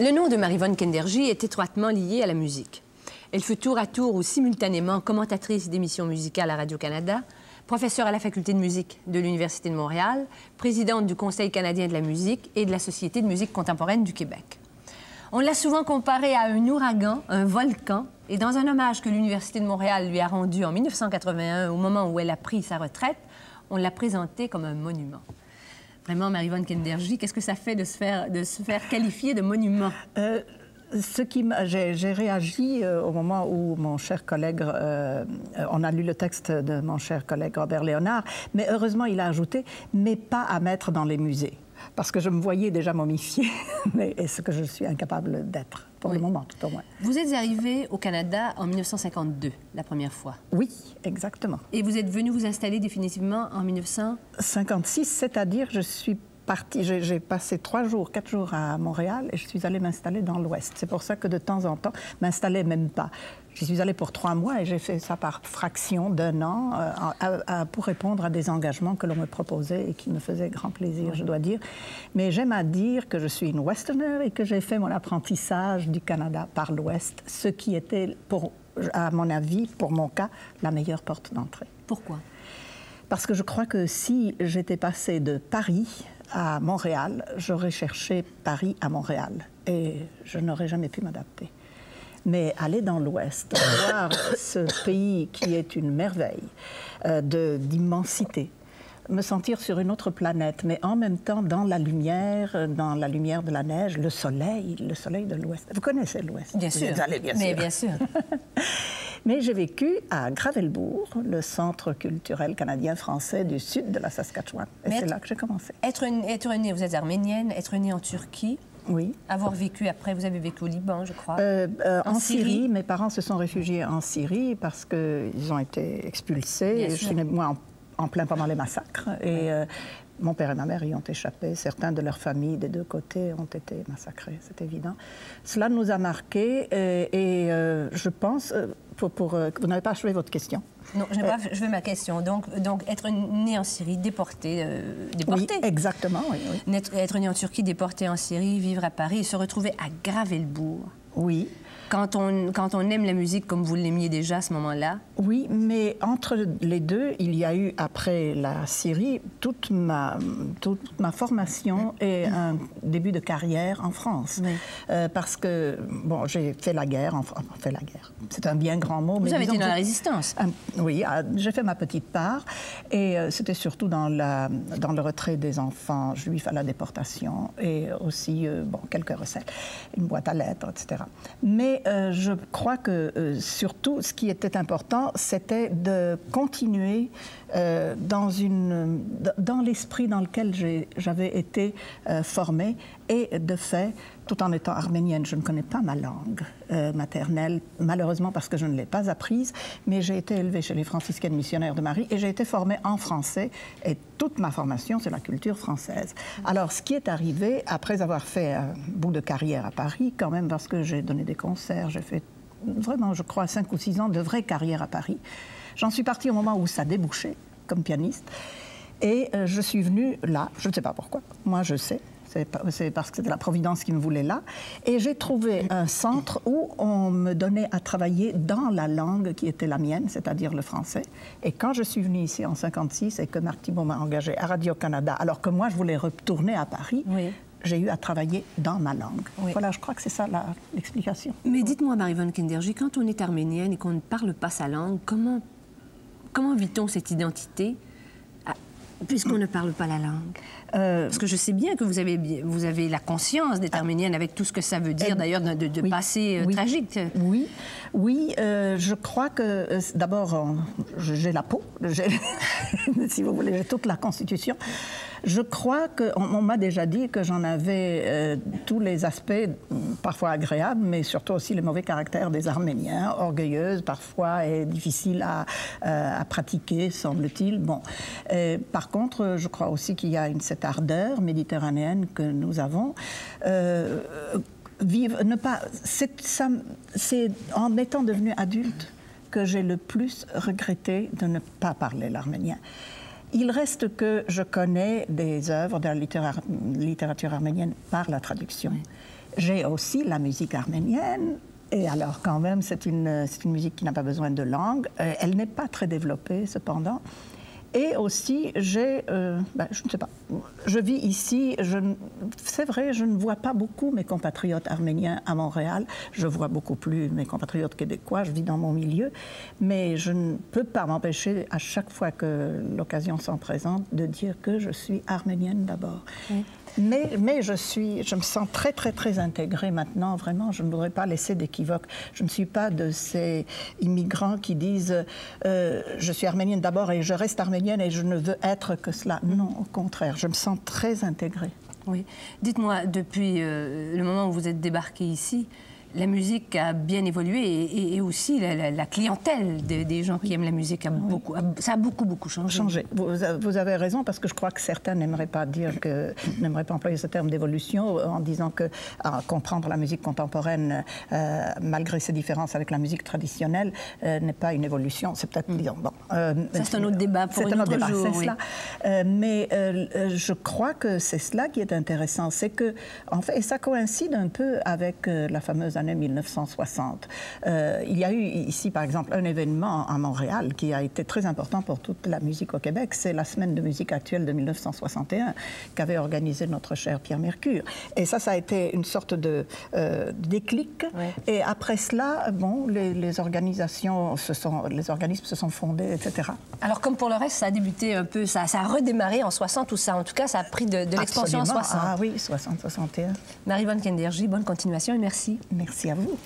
Le nom de Marivonne Kenderji est étroitement lié à la musique. Elle fut tour à tour ou simultanément commentatrice d'émissions musicales à Radio-Canada, professeure à la faculté de musique de l'Université de Montréal, présidente du Conseil canadien de la musique et de la Société de musique contemporaine du Québec. On l'a souvent comparée à un ouragan, un volcan, et dans un hommage que l'Université de Montréal lui a rendu en 1981, au moment où elle a pris sa retraite, on l'a présentée comme un monument. Vraiment, Kenderji, qu'est-ce que ça fait de se faire, qualifier de monument? Euh, j'ai réagi euh, au moment où mon cher collègue, euh, on a lu le texte de mon cher collègue Robert Léonard, mais heureusement il a ajouté, mais pas à mettre dans les musées parce que je me voyais déjà momifiée, mais ce que je suis incapable d'être, pour le moment tout au moins. Vous êtes arrivé au Canada en 1952, la première fois. Oui, exactement. Et vous êtes venu vous installer définitivement en 1956, c'est-à-dire je suis partie, j'ai passé trois jours, quatre jours à Montréal et je suis allée m'installer dans l'Ouest. C'est pour ça que de temps en temps, m'installer même pas. Je suis allée pour trois mois et j'ai fait ça par fraction d'un an euh, pour répondre à des engagements que l'on me proposait et qui me faisaient grand plaisir, je dois dire. Mais j'aime à dire que je suis une Westerner et que j'ai fait mon apprentissage du Canada par l'Ouest, ce qui était, pour, à mon avis, pour mon cas, la meilleure porte d'entrée. Pourquoi? Parce que je crois que si j'étais passée de Paris à Montréal, j'aurais cherché Paris à Montréal et je n'aurais jamais pu m'adapter. Mais aller dans l'Ouest, voir ce pays qui est une merveille euh, d'immensité, me sentir sur une autre planète, mais en même temps dans la lumière, dans la lumière de la neige, le soleil, le soleil de l'Ouest. Vous connaissez l'Ouest Bien sûr. Vous allez, bien mais bien sûr. Mais j'ai vécu à Gravelbourg, le centre culturel canadien-français du sud de la Saskatchewan. Et c'est là que j'ai commencé. Être, être née, vous êtes arménienne, être née en Turquie, oui. Avoir vécu après, vous avez vécu au Liban, je crois. Euh, euh, en, Syrie. mes parents se sont réfugiés en Syrie parce qu'ils ont été expulsés. je suis née, moi, en, plein pendant les massacres. Et euh, mon père et ma mère y ont échappé. Certains de leurs familles des deux côtés ont été massacrés, c'est évident. Cela nous a marqués et, euh, je pense, euh, pour, pour euh, vous n'avez pas achevé votre question. Non, je, pas, je veux ma question. Donc, donc être né en Syrie, déporté, déporté. Oui, exactement, oui, oui. Être, être, né en Turquie, déporté en Syrie, vivre à Paris et se retrouver à Gravelbourg. Oui. Quand on, quand on aime la musique comme vous l'aimiez déjà à ce moment-là? Oui, mais entre les deux, il y a eu, après la Syrie, toute ma, toute ma formation et un début de carrière en France. Euh, parce que, bon, j'ai fait la guerre, enfin, fait la guerre, c'est un bien grand mot. Vous avez été dans la résistance Oui, ah, j'ai fait ma petite part. Et euh, c'était surtout dans, la, dans le retrait des enfants juifs à la déportation et aussi, euh, bon, quelques recettes, une boîte à lettres, etc. Mais euh, je crois que euh, surtout, ce qui était important, c'était de continuer euh, dans, dans l'esprit dans lequel j'avais été formée et de fait, tout en étant arménienne, je ne connais pas ma langue maternelle, malheureusement parce que je ne l'ai pas apprise, mais j'ai été élevée chez les franciscaines missionnaires de Marie et j'ai été formée en français et toute ma formation, c'est la culture française. Alors, ce qui est arrivé, après avoir fait un bout de carrière à Paris, quand même parce que j'ai donné des concerts, j'ai fait vraiment, je crois, cinq ou six ans de vraie carrière à Paris. J'en suis partie au moment où ça débouchait comme pianiste. Et euh, je suis venue là, je ne sais pas pourquoi, moi je sais, c'est parce que c'était la Providence qui me voulait là. Et j'ai trouvé un centre où on me donnait à travailler dans la langue qui était la mienne, c'est-à-dire le français. Et quand je suis venue ici en 56 et que Marc Thibault m'a engagé à Radio-Canada, alors que moi je voulais retourner à Paris, j'ai eu à travailler dans ma langue. Voilà, je crois que c'est ça l'explication. Mais dites-moi, Marie-Vonne Kinderji, quand on est arménienne et qu'on ne parle pas sa langue, comment, comment vit-on cette identité puisqu'on ne parle pas la langue euh, Parce que je sais bien que vous avez, vous avez la conscience d'être arménienne avec tout ce que ça veut dire, euh, d'ailleurs, de, de passé euh, tragique. Oui, oui je crois que d'abord, j'ai la peau, si vous voulez, j'ai toute la constitution. Je crois qu'on m'a déjà dit que j'en avais tous les aspects, parfois agréables, mais surtout aussi les mauvais caractères des Arméniens, orgueilleuses parfois et difficiles à, euh, pratiquer, semble-t-il. Bon. par contre, je crois aussi qu'il y a une, cette ardeur méditerranéenne que nous avons. Euh, vivre, ne pas, c'est en étant devenu adulte que j'ai le plus regretté de ne pas parler l'arménien. Il reste que je connais des œuvres de la littérature arménienne par la traduction. J'ai aussi la musique arménienne, et alors, quand même, c'est une, une, musique qui n'a pas besoin de langue. Euh, elle n'est pas très développée, cependant. Et aussi, j'ai, euh, ben, je ne sais pas, je vis ici, c'est vrai, je ne vois pas beaucoup mes compatriotes arméniens à Montréal, je vois beaucoup plus mes compatriotes québécois, je vis dans mon milieu, mais je ne peux pas m'empêcher, à chaque fois que l'occasion s'en présente, de dire que je suis arménienne d'abord. Mais, mais je, suis, je me sens très, très, très intégrée maintenant, vraiment. Je ne voudrais pas laisser d'équivoque. Je ne suis pas de ces immigrants qui disent euh, Je suis arménienne d'abord et je reste arménienne et je ne veux être que cela. Non, au contraire, je me sens très intégrée. Oui. Dites-moi, depuis euh, le moment où vous êtes débarquée ici, la musique a bien évolué et, aussi la, clientèle des, gens qui aiment la musique a beaucoup, ça a beaucoup, beaucoup changé. changé. Vous, avez raison parce que je crois que certains n'aimeraient pas dire que, n'aimeraient pas employer ce terme d'évolution en disant que comprendre la musique contemporaine, euh, malgré ses différences avec la musique traditionnelle, euh, n'est pas une évolution. C'est peut-être, disons, bon. Euh, ça, c'est un autre débat pour un autre, débat, c'est cela. mais je crois que c'est cela qui est intéressant. C'est que, en fait, et ça coïncide un peu avec la fameuse année 1960. Euh, il y a eu ici, par exemple, un événement à Montréal qui a été très important pour toute la musique au Québec. C'est la semaine de musique actuelle de 1961 qu'avait organisé notre cher Pierre Mercure. Et ça, ça a été une sorte de euh, déclic. Et après cela, bon, les, organisations se sont, les organismes se sont fondés, etc. Alors, comme pour le reste, ça a débuté un peu, ça, ça a redémarré en 60 ou ça, en tout cas, ça a pris de, l'expansion en 60. Ah oui, 60, 61. Marie-Vonne Kenderji, bonne continuation et merci. Merci à vous.